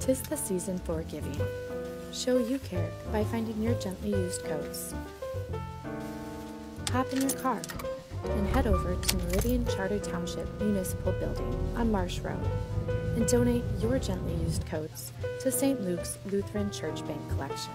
Tis the season for giving. Show you care by finding your gently used coats. Hop in your car and head over to Meridian Charter Township Municipal Building on Marsh Road and donate your gently used coats to St. Luke's Lutheran Church Bank Collection.